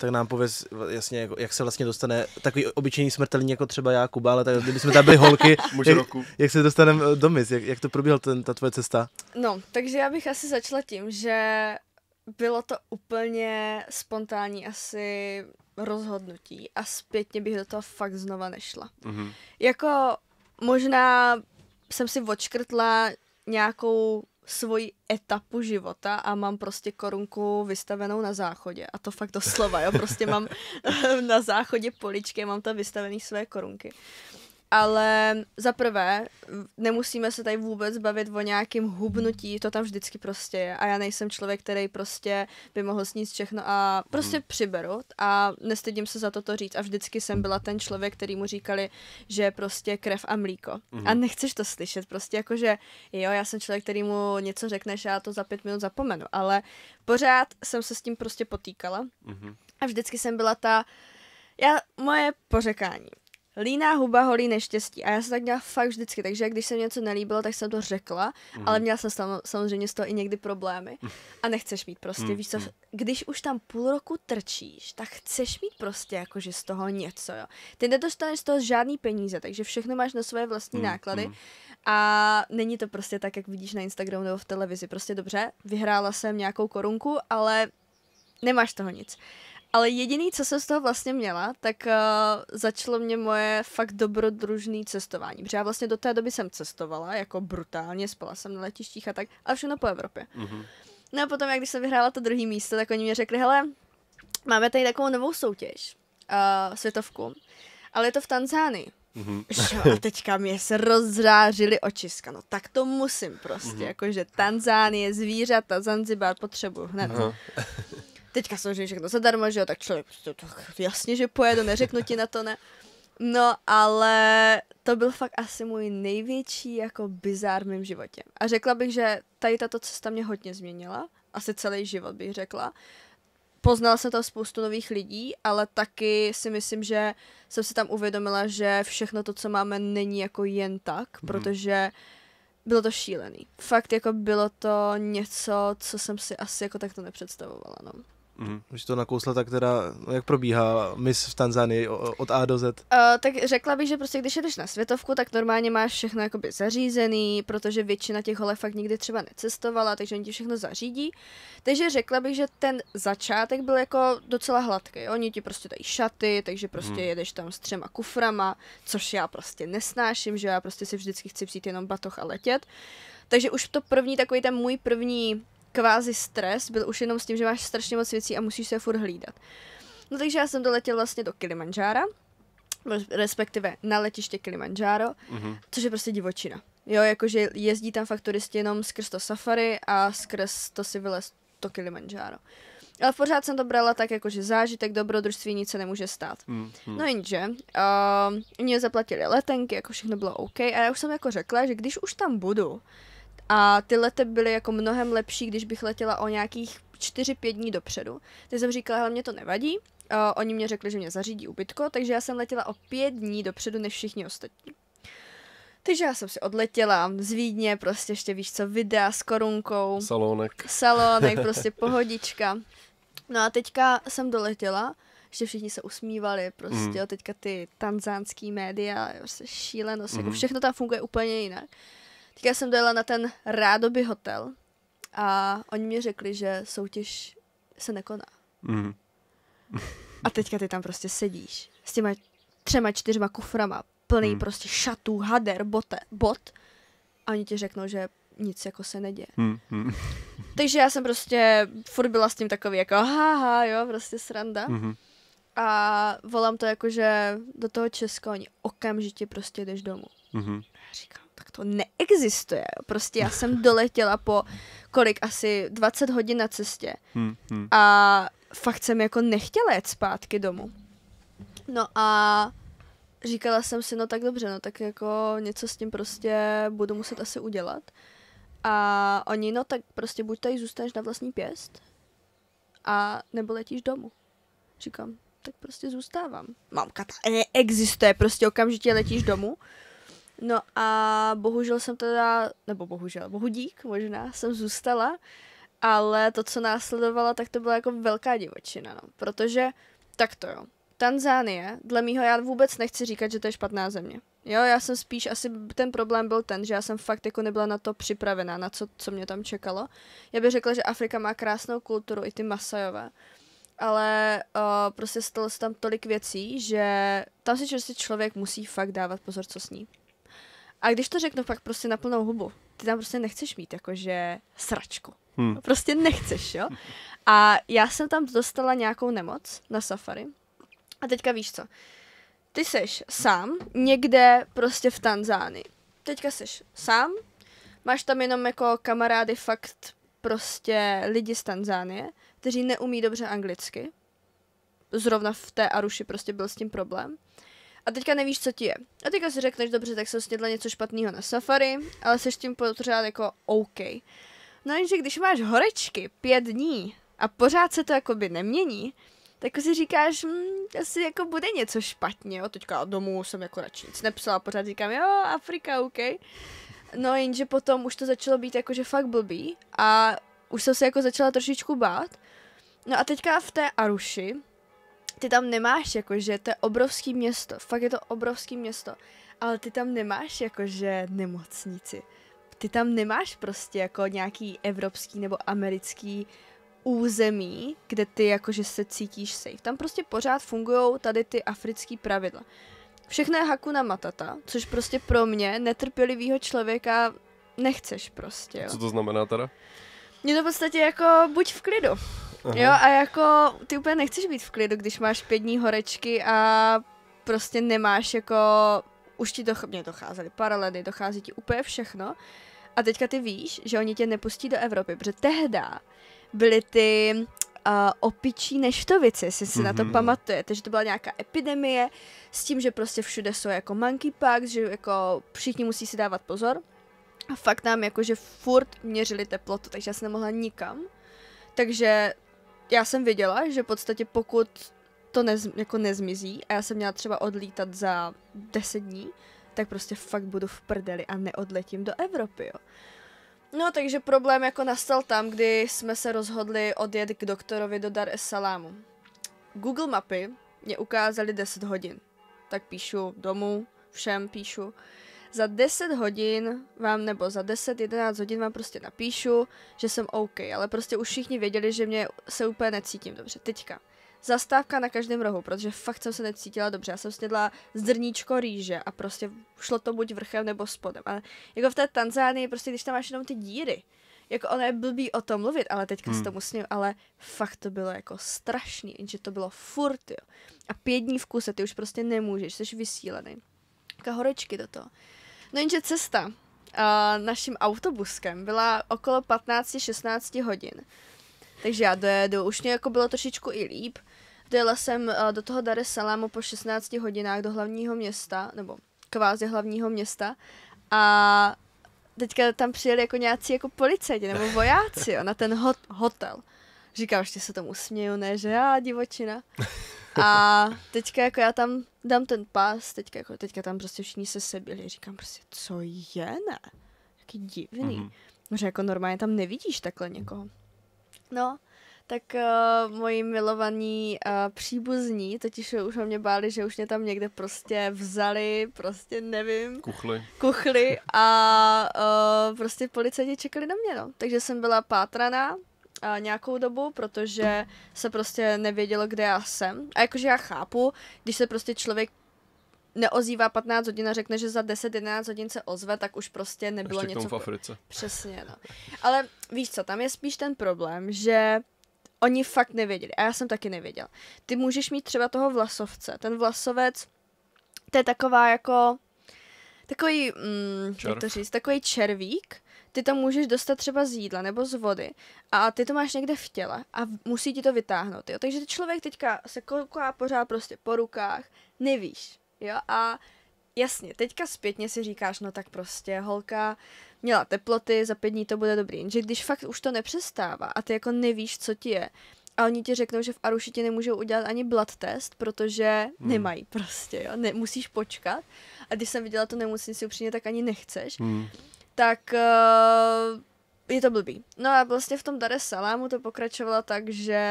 Tak nám pověz jasně, jako, jak se vlastně dostane takový obyčejný smrtelník jako třeba já, Kuba, ale tak kdyby jsme tam byli holky, jak, roku. jak, se dostaneme do mis, jak, jak to probíhal ten, ta tvoje cesta? No, takže já bych asi začala tím, že bylo to úplně spontánní asi rozhodnutí a zpětně bych do toho fakt znova nešla. Mhm. Jako možná jsem si odškrtla nějakou svoji etapu života a mám prostě korunku vystavenou na záchodě. A to fakt doslova, jo. Prostě mám na záchodě poličky, mám tam vystavený své korunky. Ale za prvé, nemusíme se tady vůbec bavit o nějakém hubnutí, to tam vždycky prostě je. A já nejsem člověk, který prostě by mohl sníst všechno a prostě Mhm. přiberu. A nestydím se za to to říct. A vždycky jsem byla ten člověk, který mu říkali, že je prostě krev a mlíko. Mhm. A nechceš to slyšet. Prostě jakože, jo, já jsem člověk, který mu něco řekneš já to za pět minut zapomenu. Ale pořád jsem se s tím prostě potýkala. Mhm. A vždycky jsem byla ta, já, moje pořekání. Líná huba holí neštěstí. A já jsem tak měla fakt vždycky, takže když se mi něco nelíbilo, tak jsem to řekla, Mhm. ale měla jsem sam, samozřejmě z toho i někdy problémy. A nechceš mít prostě, Mhm. víš co, když už tam půl roku trčíš, tak chceš mít prostě jakože z toho něco, jo. Ty nedostaneš z toho žádný peníze, takže všechno máš na své vlastní Mhm, náklady. mhm. A není to prostě tak, jak vidíš na Instagramu nebo v televizi. Prostě dobře, vyhrála jsem nějakou korunku, ale nemáš toho nic. Ale jediný, co jsem z toho vlastně měla, tak uh, začalo mě moje fakt dobrodružné cestování. Protože já vlastně do té doby jsem cestovala, jako brutálně, spala jsem na letištích a tak, ale všechno po Evropě. Mhm. No a potom, jak když jsem vyhrála to druhé místo, tak oni mi řekli, hele, máme tady takovou novou soutěž, uh, světovku, ale je to v Tanzánii. Mhm. Že jo, a teďka mě se rozřářily očiska. No tak to musím prostě, Mhm. jakože Tanzánie, zvířata, Zanzibar potřebuju hned. Aha. Teďka samozřejmě všechno zadarmo, že jo, tak člověk prostě, tak jasně, že pojedu, neřeknu ti na to ne. No, ale to byl fakt asi můj největší jako bizár v mém životě. A řekla bych, že tady tato cesta mě hodně změnila. Asi celý život bych řekla. Poznala jsem tam spoustu nových lidí, ale taky si myslím, že jsem si tam uvědomila, že všechno to, co máme, není jako jen tak, Mhm. protože bylo to šílený. Fakt jako bylo to něco, co jsem si asi jako takto nepředstavovala, no. Mhm. Když to nakousla, tak teda, no, jak probíhá mis v Tanzánii o- od A do Z? Uh, tak řekla bych, že prostě když jdeš na světovku, tak normálně máš všechno jakoby zařízený, protože většina těch holek fakt nikdy třeba necestovala, takže oni ti všechno zařídí. Takže řekla bych, že ten začátek byl jako docela hladký. Oni ti prostě dají šaty, takže prostě Mhm. jedeš tam s třema kuframa, což já prostě nesnáším, že já prostě si vždycky chci vzít jenom batoh a letět. Takže už to první, takový ten můj první kvázi stres byl už jenom s tím, že máš strašně moc věcí a musíš se furt hlídat. No takže já jsem doletěl vlastně do Kilimanjára, respektive na letiště Kilimanjaro, Mhm. což je prostě divočina. Jo, jakože jezdí tam fakt turisti jenom skrz to safari a skrz to si vylez to Kilimanjaro. Ale pořád jsem to brala tak, jakože zážitek, dobrodružství, nic se nemůže stát. Mhm. No jenže, uh, mě zaplatili letenky, jako všechno bylo OK a já už jsem jako řekla, že když už tam budu a ty lety byly jako mnohem lepší, když bych letěla o nějakých 4-5 dní dopředu, tak jsem říkala, hele, mě to nevadí, uh, oni mě řekli, že mě zařídí ubytko, takže já jsem letěla o 5 dní dopředu než všichni ostatní. Takže já jsem si odletěla z Vídně, prostě ještě víš co, videa s korunkou, Salónek. salonek, prostě pohodička. No a teďka jsem doletěla, ještě všichni se usmívali, prostě, jo, teďka ty tanzánský média, prostě šílenost, jako Mhm. všechno tam funguje úplně jinak. Teďka jsem dojela na ten rádoby hotel a oni mi řekli, že soutěž se nekoná. Mhm. A teďka ty tam prostě sedíš s těma třema, čtyřma kuframa, plný Hmm. prostě šatů, hader, bote, bot a oni ti řeknou, že nic jako se neděje. Mhm. Takže já jsem prostě furt byla s tím takový jako haha, jo, prostě sranda. Mhm. A volám to jako, že do toho Česka oni okamžitě prostě jdeš domů. Mhm. Já říkám, to neexistuje. Prostě já jsem doletěla po kolik, asi 20 hodin na cestě Mhm. a fakt jsem jako nechtěla jet zpátky domů. No a říkala jsem si, no tak dobře, no tak jako něco s tím prostě budu muset asi udělat. A oni, no tak prostě buď tady zůstaneš na vlastní pěst, a nebo letíš domů. Říkám, tak prostě zůstávám. Mamka, ta neexistuje, prostě okamžitě letíš domů. No a bohužel jsem teda, nebo bohužel, bohu dík možná, jsem zůstala ale to, co následovalo, tak to byla jako velká divočina, no. Protože, tak to jo, Tanzánie, dle mýho já vůbec nechci říkat, že to je špatná země. Jo, já jsem spíš, asi ten problém byl ten, že já jsem fakt jako nebyla na to připravená, na co, co mě tam čekalo. Já bych řekla, že Afrika má krásnou kulturu, i ty Masajové. Ale uh, prostě stalo se tam tolik věcí, že tam si prostě člověk musí fakt dávat pozor, co sní. A když to řeknu fakt prostě na plnou hubu, ty tam prostě nechceš mít jakože sračku. Hmm. Prostě nechceš, jo? A já jsem tam dostala nějakou nemoc na safari. A teďka víš co? Ty seš sám někde prostě v Tanzánii. Teďka seš sám, máš tam jenom jako kamarády fakt prostě lidi z Tanzánie, kteří neumí dobře anglicky. Zrovna v té Aruši prostě byl s tím problém. A teďka nevíš, co ti je. A teďka si řekneš, dobře, tak jsem snědla něco špatného na safari, ale seš tím pořád jako OK. No jenže když máš horečky pět dní a pořád se to jakoby nemění, tak si říkáš, hm, asi jako bude něco špatně, jo. Teďka domů jsem jako radši nic nepsala, pořád říkám, jo, Afrika, OK. No jenže potom už to začalo být jakože fakt blbý a už jsem se jako začala trošičku bát. No a teďka v té Aruši, ty tam nemáš jakože, to je obrovský město, fakt je to obrovský město, ale ty tam nemáš jakože nemocnici. Ty tam nemáš prostě jako nějaký evropský nebo americký území, kde ty jakože se cítíš safe. Tam prostě pořád fungují tady ty africký pravidla. Všechno je Hakuna Matata, což prostě pro mě, netrpělivýho člověka, nechceš prostě, jo. Co to znamená teda? Je to v podstatě jako buď v klidu. Aha. Jo, a jako ty úplně nechceš být v klidu, když máš pět dní horečky a prostě nemáš jako, už ti to, mě docházely paralely, dochází ti úplně všechno. A teďka ty víš, že oni tě nepustí do Evropy, protože tehda byly ty uh, opičí neštovice, jestli si mm-hmm. na to mhm. pamatujete, že to byla nějaká epidemie s tím, že prostě všude jsou jako monkeypox, že jako všichni musí si dávat pozor. A fakt nám jakože furt měřili teplotu, takže já jsem nemohla nikam. Takže já jsem věděla, že v podstatě pokud to nez, jako nezmizí a já jsem měla třeba odlítat za 10 dní, tak prostě fakt budu v prdeli a neodletím do Evropy, jo. No, takže problém jako nastal tam, kdy jsme se rozhodli odjet k doktorovi do Dar es Salamu. Google mapy mě ukázaly 10 hodin. Tak píšu domů, všem píšu. Za 10 hodin vám, nebo za 10-11 hodin vám prostě napíšu, že jsem OK, ale prostě už všichni věděli, že mě se úplně necítím dobře. Teďka zastávka na každém rohu, protože fakt jsem se necítila dobře. Já jsem snědla zrníčko rýže a prostě šlo to buď vrchem nebo spodem. A jako v té Tanzánii, prostě když tam máš jenom ty díry, jako ono je blbý o tom mluvit, ale teďka hmm. si to musím, ale fakt to bylo jako strašný, že to bylo furt, jo. A pět dní v kuse, ty už prostě nemůžeš, jsi vysílený. Taká horečky do toho. No jenže cesta uh, naším autobuskem byla okolo 15-16 hodin. Takže já dojedu, už mě jako bylo trošičku i líp. Dojela jsem uh, do toho Dar es Salamu po 16 hodinách do hlavního města, nebo kvázi hlavního města. A teďka tam přijeli jako nějací jako policajti nebo vojáci jo, na ten hot, hotel. Říkám, že se tomu směju, ne, že já divočina. A teďka jako já tam dám ten pás, teďka, jako, teďka tam prostě všichni se sebili. Říkám prostě, co je, ne? Jaký divný. Mm-hmm. Že jako normálně tam nevidíš takhle někoho. No, tak uh, moji milovaní uh, příbuzní, totiž už o mě báli, že už mě tam někde prostě vzali, prostě nevím. Kuchli. Kuchli a uh, prostě policajti čekali na mě, no. Takže jsem byla pátraná, nějakou dobu, protože se prostě nevědělo, kde já jsem. A jakože já chápu, když se prostě člověk neozývá 15 hodin a řekne, že za 10-11 hodin se ozve, tak už prostě nebylo Ještě něco. v Africe. Přesně, no. Ale víš co, tam je spíš ten problém, že oni fakt nevěděli. A já jsem taky nevěděla. Ty můžeš mít třeba toho vlasovce. Ten vlasovec, to je taková jako takový, mm, jak to říct, takový červík, ty to můžeš dostat třeba z jídla nebo z vody a ty to máš někde v těle a musí ti to vytáhnout, jo. Takže člověk teďka se kouká pořád prostě po rukách, nevíš, jo, a jasně, teďka zpětně si říkáš, no tak prostě holka měla teploty, za pět dní to bude dobrý, jenže když fakt už to nepřestává a ty jako nevíš, co ti je, a oni ti řeknou, že v Aruši ti nemůžou udělat ani blood test, protože hmm. nemají prostě, jo, ne, musíš počkat. A když jsem viděla tu nemocnici upřímně, tak ani nechceš. Hmm tak uh, je to blbý. No a vlastně v tom Dar es Salamu to pokračovalo tak, že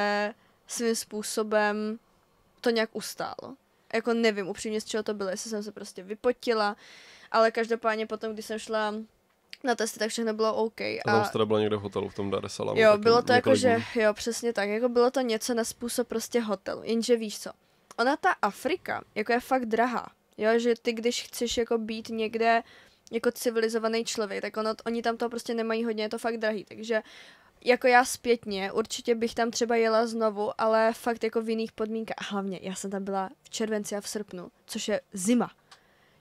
svým způsobem to nějak ustálo. Jako nevím upřímně, z čeho to bylo, jestli jsem se prostě vypotila, ale každopádně potom, když jsem šla na testy, tak všechno bylo OK. A tam jste byla někde v hotelu v tom Dar es Salamu. Jo, bylo to jako, několik že, dní. jo, přesně tak, jako bylo to něco na způsob prostě hotelu, jenže víš co, ona ta Afrika, jako je fakt drahá, jo, že ty když chceš jako být někde jako civilizovaný člověk, tak ono, oni tam to prostě nemají hodně, je to fakt drahý, takže jako já zpětně, určitě bych tam třeba jela znovu, ale fakt jako v jiných podmínkách. A hlavně, já jsem tam byla v červenci a v srpnu, což je zima.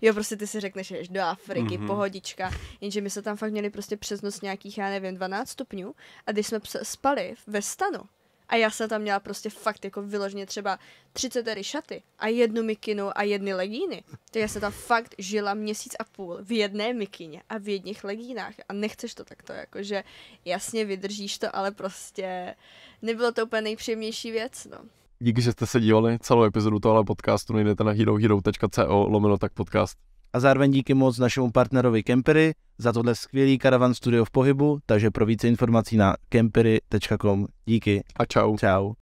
Jo, prostě ty si řekneš, že jdeš do Afriky, Mhm. mm-hmm. pohodička, jenže my se tam fakt měli prostě přes noc nějakých, já nevím, 12 stupňů a když jsme spali ve stanu a já jsem tam měla prostě fakt jako vyloženě třeba 34 šaty a jednu mikinu a jedny legíny, tak já jsem tam fakt žila měsíc a půl v jedné mikině a v jedných legínách a nechceš to takto, jakože jasně vydržíš to, ale prostě nebylo to úplně nejpříjemnější věc, no. Díky, že jste se dívali celou epizodu tohle podcastu, najdete na herohero.co lomeno tak podcast. A zároveň díky moc našemu partnerovi Kempery za tohle skvělý karavan studio v pohybu, takže pro více informací na kempery.com. Díky. A čau. Čau.